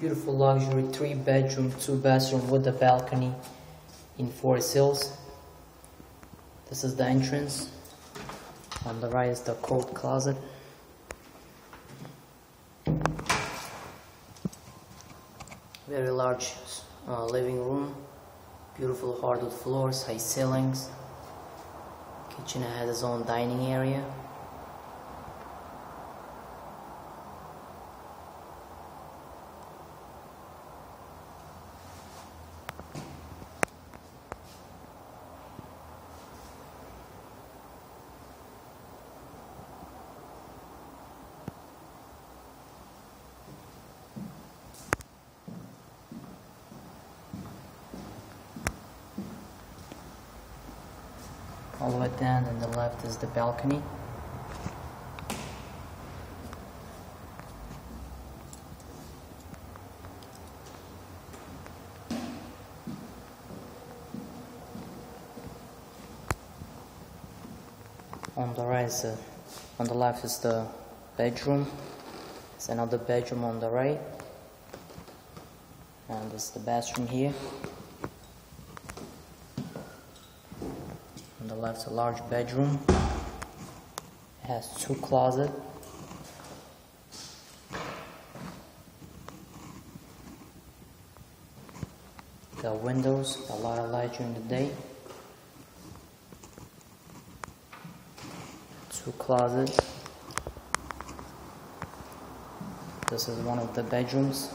Beautiful luxury three bedroom, two bathroom with a balcony in Forest Hills. This is the entrance. On the right is the coat closet. Very large uh, living room. Beautiful hardwood floors, high ceilings. Kitchen has its own dining area. All the way down on the left is the balcony. On the right the, on the left is the bedroom. There's another bedroom on the right. And is the bathroom here. The left, a large bedroom. It has two closets. The windows, a lot of light during the day. Two closets. This is one of the bedrooms.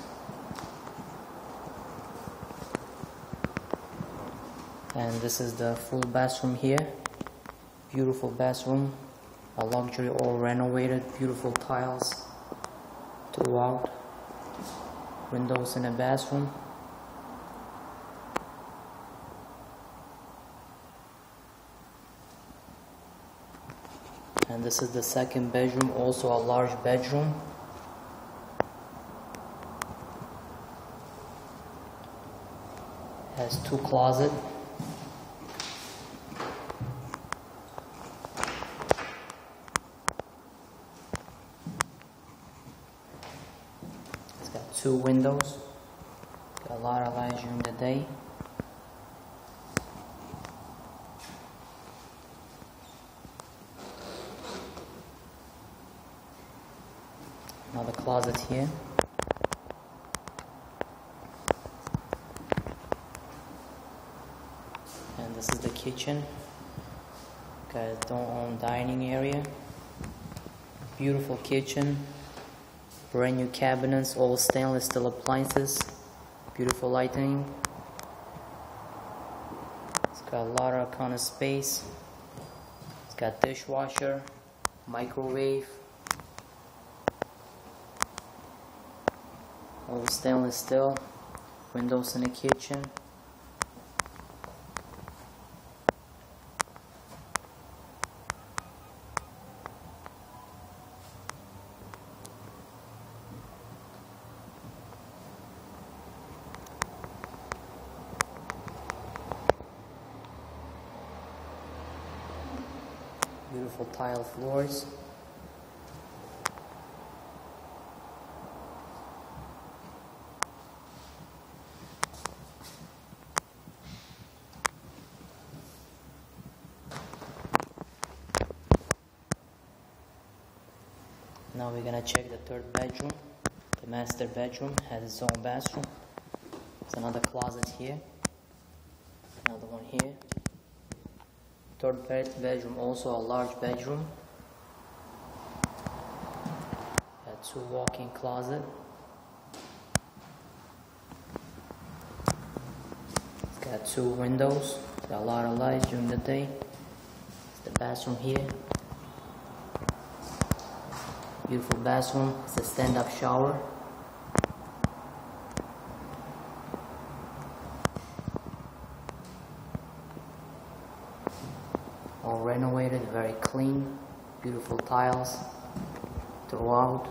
And this is the full bathroom here. Beautiful bathroom. A luxury all renovated beautiful tiles throughout. Windows in the bathroom. And this is the second bedroom also a large bedroom. Has two closets It's got two windows. A lot of light during the day. Another closet here. And this is the kitchen. Got its own dining area. Beautiful kitchen brand new cabinets, all stainless steel appliances, beautiful lighting. It's got a lot of kind of space. It's got dishwasher, microwave, all stainless steel, windows in the kitchen. Beautiful tile floors. Now we're gonna check the third bedroom. The master bedroom has its own bathroom. There's another closet here. Another one here. Third bed bedroom, also a large bedroom. Got two walk-in closet. It's got two windows. Got a lot of light during the day. It's the bathroom here. Beautiful bathroom. It's a stand-up shower. All renovated, very clean, beautiful tiles throughout.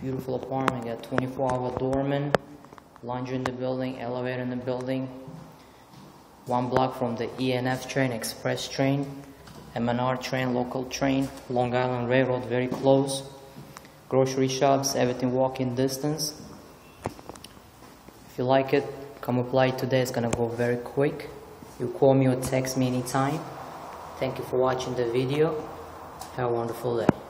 Beautiful apartment, got 24 hour doorman, laundry in the building, elevator in the building, one block from the ENF train, express train, MNR train, local train, Long Island Railroad, very close. Grocery shops, everything walking distance. If you like it, come apply today. It's gonna go very quick. You call me or text me anytime. Thank you for watching the video. Have a wonderful day.